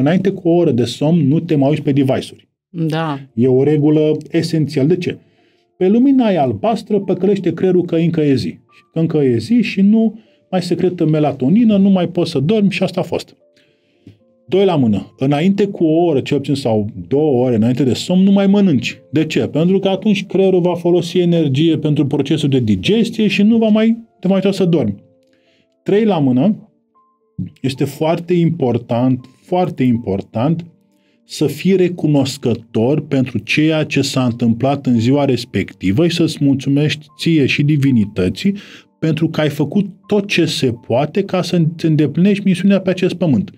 înainte cu o oră de somn nu te mai uiți pe device-uri. Da. E o regulă esențială. De ce? Pe lumina aia albastră păcălește creierul că încă e zi. Că încă e zi și nu mai secretă melatonină, nu mai poți să dormi și asta a fost. Doi la mână. Înainte cu o oră, cel puțin, sau două ore înainte de somn, nu mai mănânci. De ce? Pentru că atunci creierul va folosi energie pentru procesul de digestie și nu va mai te mai uita să dormi. Trei la mână. Este foarte important, foarte important să fii recunoscător pentru ceea ce s-a întâmplat în ziua respectivă și să-ți mulțumești ție și divinității pentru că ai făcut tot ce se poate ca să îndeplinești misiunea pe acest pământ.